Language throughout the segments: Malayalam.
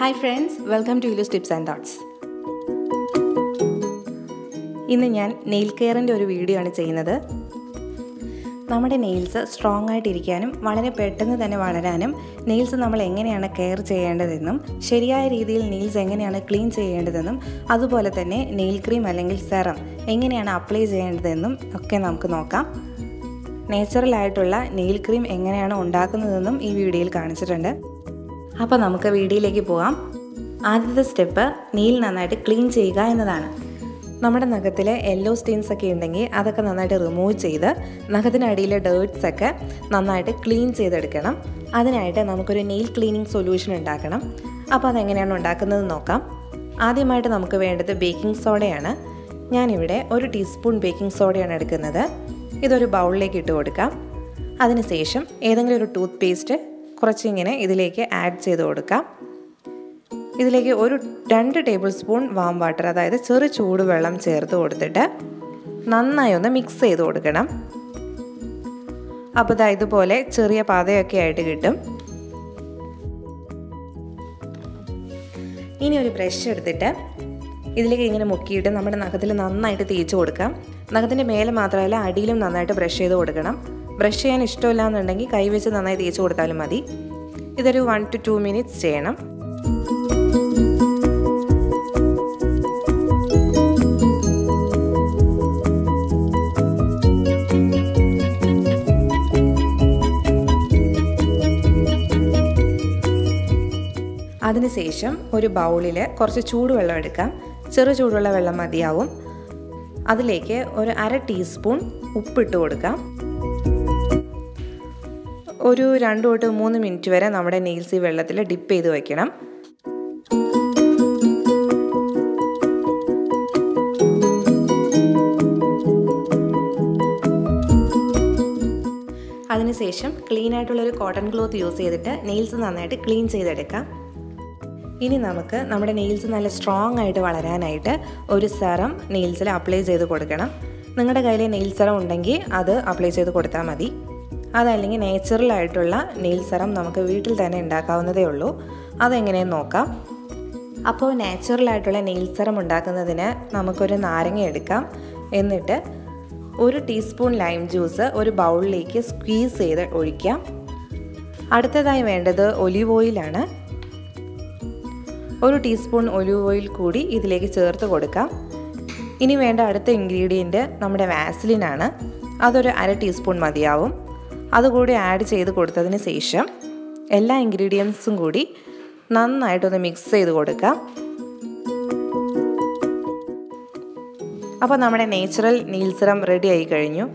ഹായ് ഫ്രണ്ട്സ് വെൽക്കം ടു ഇലൂസ് ടിപ്സ് ആൻഡ് തോട്ട്സ് ഇന്ന് ഞാൻ നെയിൽ കെയറിന്റെ ഒരു വീഡിയോ ആണ് ചെയ്യുന്നത്. നമ്മുടെ നെയിൽസ് സ്ട്രോങ് ആയിട്ടിരിക്കാനും വളരെ പെട്ടെന്ന് തന്നെ വളരാനും നെയിൽസ് നമ്മൾ എങ്ങനെയാണ് കെയർ ചെയ്യേണ്ടതെന്നും ശരിയായ രീതിയിൽ നെയിൽസ് എങ്ങനെയാണ് ക്ലീൻ ചെയ്യേണ്ടതെന്നും അതുപോലെ തന്നെ നെയിൽ ക്രീം അല്ലെങ്കിൽ സെറം എങ്ങനെയാണ് അപ്ലൈ ചെയ്യേണ്ടതെന്നും ഒക്കെ നമുക്ക് നോക്കാം. നേച്ചുറൽ ആയിട്ടുള്ള നെയിൽ ക്രീം എങ്ങനെയാണ് ഉണ്ടാക്കുന്നതെന്നും ഈ വീഡിയോയിൽ കാണിച്ചിട്ടുണ്ട്. അപ്പോൾ നമുക്ക് വീഡിയോയിലേക്ക് പോകാം. ആദ്യത്തെ സ്റ്റെപ്പ് നീൽ നന്നായിട്ട് ക്ലീൻ ചെയ്യുക എന്നതാണ്. നമ്മുടെ നഖത്തിൽ യെല്ലോ സ്റ്റീൻസ് ഒക്കെ ഉണ്ടെങ്കിൽ അതൊക്കെ നന്നായിട്ട് റിമൂവ് ചെയ്ത് നഖത്തിനടിയിലെ ഡേർട്സ് ഒക്കെ നന്നായിട്ട് ക്ലീൻ ചെയ്തെടുക്കണം. അതിനായിട്ട് നമുക്കൊരു നെയിൽ ക്ലീനിങ് സൊല്യൂഷൻ ഉണ്ടാക്കണം. അപ്പോൾ അതെങ്ങനെയാണ് ഉണ്ടാക്കുന്നത് നോക്കാം. ആദ്യമായിട്ട് നമുക്ക് വേണ്ടത് ബേക്കിംഗ് സോഡയാണ് ഞാനിവിടെ ഒരു ടീസ്പൂൺ ബേക്കിംഗ് സോഡയാണ് എടുക്കുന്നത്. ഇതൊരു ബൗളിലേക്ക് ഇട്ട് കൊടുക്കാം. അതിനുശേഷം ഏതെങ്കിലും ഒരു ടൂത്ത് പേസ്റ്റ് കുറച്ചിങ്ങനെ ഇതിലേക്ക് ആഡ് ചെയ്ത് കൊടുക്കാം. ഇതിലേക്ക് ഒരു രണ്ട് ടേബിൾ സ്പൂൺ വാം വാട്ടർ അതായത് ചെറു ചൂടുവെള്ളം ചേർത്ത് കൊടുത്തിട്ട് നന്നായി ഒന്ന് മിക്സ് ചെയ്ത് കൊടുക്കണം. അപ്പോൾ ഇതാ ഇതുപോലെ ചെറിയ പാതയൊക്കെ ആയിട്ട് കിട്ടും. ഇനി ഒരു ബ്രഷ് എടുത്തിട്ട് ഇതിലേക്ക് ഇങ്ങനെ മുക്കിയിട്ട് നമ്മുടെ നഖത്തിൽ നന്നായിട്ട് തേച്ച് കൊടുക്കാം. നഖത്തിന്റെ മേലെ മാത്രമല്ല അടിയിലും നന്നായിട്ട് ബ്രഷ് ചെയ്ത് കൊടുക്കണം. ബ്രഷ് ചെയ്യാൻ ഇഷ്ടമില്ല എന്നുണ്ടെങ്കിൽ കൈവച്ച് നന്നായി തേച്ച് കൊടുത്താലും മതി. ഇതൊരു വൺ ടു ടു മിനിറ്റ്സ് ചെയ്യണം. അതിനുശേഷം ഒരു ബൗളിൽ കുറച്ച് ചൂടുവെള്ളം എടുക്കാം. ചെറു ചൂടുള്ള വെള്ളം മതിയാവും. അതിലേക്ക് ഒരു അര ടീസ്പൂൺ ഉപ്പിട്ട് കൊടുക്കാം. ഒരു രണ്ട് തൊട്ട് മൂന്ന് മിനിറ്റ് വരെ നമ്മുടെ നെയിൽസ് ഈ വെള്ളത്തിൽ ഡിപ്പ് ചെയ്ത് വയ്ക്കണം അതിനുശേഷം ക്ലീൻ ആയിട്ടുള്ളൊരു കോട്ടൺ ക്ലോത്ത് യൂസ് ചെയ്തിട്ട് നെയിൽസ് നന്നായിട്ട് ക്ലീൻ ചെയ്തെടുക്കാം. ഇനി നമുക്ക് നമ്മുടെ നെയിൽസ് നല്ല സ്ട്രോങ് ആയിട്ട് വളരാനായിട്ട് ഒരു സെറം നെയിൽസിൽ അപ്ലൈ ചെയ്ത് കൊടുക്കണം. നിങ്ങളുടെ കയ്യിൽ നെയിൽ സെറം ഉണ്ടെങ്കിൽ അത് അപ്ലൈ ചെയ്ത് കൊടുത്താൽ മതി. അതല്ലെങ്കിൽ നേച്ചുറലായിട്ടുള്ള നെയിൽ സെറം നമുക്ക് വീട്ടിൽ തന്നെ ഉണ്ടാക്കാവുന്നതേ ഉള്ളൂ. അതെങ്ങനെയെന്ന് നോക്കാം. അപ്പോൾ നാച്ചുറലായിട്ടുള്ള നെയിൽ സെറം ഉണ്ടാക്കുന്നതിന് നമുക്കൊരു നാരങ്ങ എടുക്കാം. എന്നിട്ട് ഒരു ടീസ്പൂൺ ലൈം ജ്യൂസ് ഒരു ബൗളിലേക്ക് സ്ക്വീസ് ചെയ്ത് ഒഴിക്കാം. അടുത്തതായി വേണ്ടത് ഒലിവ് ഓയിലാണ് ഒരു ടീസ്പൂൺ ഒലിവ് ഓയിൽ കൂടി ഇതിലേക്ക് ചേർത്ത് കൊടുക്കാം. ഇനി വേണ്ട അടുത്ത ഇൻഗ്രീഡിയന്റ് നമ്മുടെ വാസലിനാണ് അതൊരു അര ടീസ്പൂൺ മതിയാവും. അതുകൂടി ആഡ് ചെയ്ത് കൊടുത്തതിന് ശേഷം എല്ലാ ഇൻഗ്രീഡിയൻസും കൂടി നന്നായിട്ടൊന്ന് മിക്സ് ചെയ്ത് കൊടുക്കാം. അപ്പോൾ നമ്മുടെ നേച്ചുറൽ നീൽസിറം റെഡി ആയി കഴിഞ്ഞു.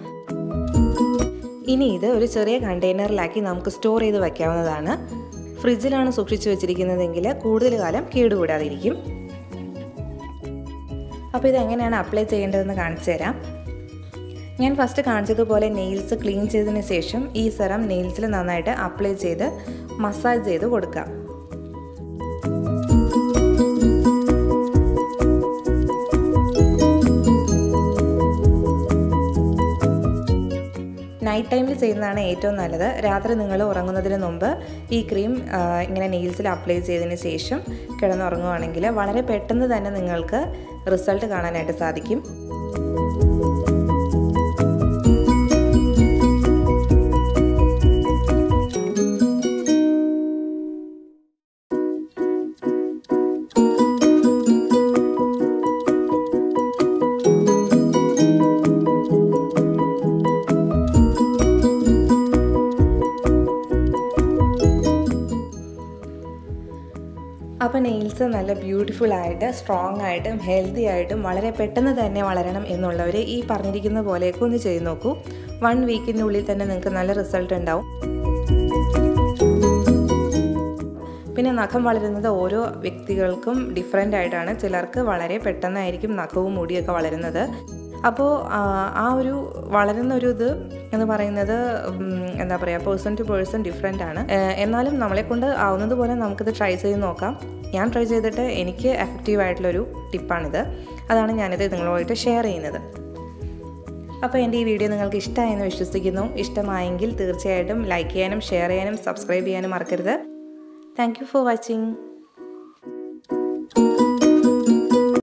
ഇനി ഇത് ഒരു ചെറിയ കണ്ടെയ്നറിലാക്കി നമുക്ക് സ്റ്റോർ ചെയ്ത് വയ്ക്കാവുന്നതാണ് ഫ്രിഡ്ജിലാണ് സൂക്ഷിച്ചു വെച്ചിരിക്കുന്നതെങ്കിൽ കൂടുതൽ കാലം കേടുകൂടാതിരിക്കും. അപ്പോൾ ഇതെങ്ങനെയാണ് അപ്ലൈ ചെയ്യേണ്ടതെന്ന് കാണിച്ചു തരാം. ഞാൻ ഫസ്റ്റ് കാണിച്ചതുപോലെ നെയിൽസ് ക്ലീൻ ചെയ്തതിന് ശേഷം ഈ സെറം നെയിൽസിൽ നന്നായിട്ട് അപ്ലൈ ചെയ്ത് മസാജ് ചെയ്ത് കൊടുക്കാം. നൈറ്റ് ടൈമിൽ ചെയ്യുന്നതാണ് ഏറ്റവും നല്ലത്. രാത്രി നിങ്ങൾ ഉറങ്ങുന്നതിന് മുമ്പ് ഈ ക്രീം ഇങ്ങനെ നെയിൽസിൽ അപ്ലൈ ചെയ്തതിന് ശേഷം കിടന്നുറങ്ങുവാണെങ്കിൽ വളരെ പെട്ടെന്ന് തന്നെ നിങ്ങൾക്ക് റിസൾട്ട് കാണാനായിട്ട് സാധിക്കും. നെയിൽസ് നല്ല ബ്യൂട്ടിഫുൾ ആയിട്ട് സ്ട്രോങ് ആയിട്ടും ഹെൽത്തി ആയിട്ടും വളരെ പെട്ടെന്ന് തന്നെ വളരണം എന്നുള്ളവർ ഈ പറഞ്ഞിരിക്കുന്ന പോലെയൊക്കെ ഒന്ന് ചെയ്ത് നോക്കൂ. വൺ വീക്കിന്റെ ഉള്ളിൽ തന്നെ നിങ്ങൾക്ക് നല്ല റിസൾട്ട് ഉണ്ടാവും. പിന്നെ നഖം വളരുന്നത് ഓരോ വ്യക്തികൾക്കും ഡിഫറെന്റ് ആയിട്ടാണ്. ചിലർക്ക് വളരെ പെട്ടെന്നായിരിക്കും നഖവും മുടിയൊക്കെ വളരുന്നത്. അപ്പോൾ ആ ഒരു വളരുന്ന ഒരു ഇത് എന്ന് പറയുന്നത് എന്താ പറയുക പേഴ്സൺ ടു പേഴ്സൺ ഡിഫറെന്റ് ആണ്. എന്നാലും നമ്മളെ കൊണ്ട് ആവുന്നതുപോലെ നമുക്കിത് ട്രൈ ചെയ്ത് നോക്കാം. ഞാൻ ട്രൈ ചെയ്തിട്ട് എനിക്ക് എഫക്റ്റീവ് ആയിട്ടുള്ളൊരു ടിപ്പാണിത് അതാണ് ഞാനിത് നിങ്ങളുമായിട്ട് ഷെയർ ചെയ്യുന്നത്. അപ്പോൾ എന്റെ ഈ വീഡിയോ നിങ്ങൾക്ക് ഇഷ്ടമായെന്ന് വിശ്വസിക്കുന്നു. ഇഷ്ടമായെങ്കിൽ തീർച്ചയായിട്ടും ലൈക്ക് ചെയ്യാനും ഷെയർ ചെയ്യാനും സബ്സ്ക്രൈബ് ചെയ്യാനും മറക്കരുത്. Thank for watching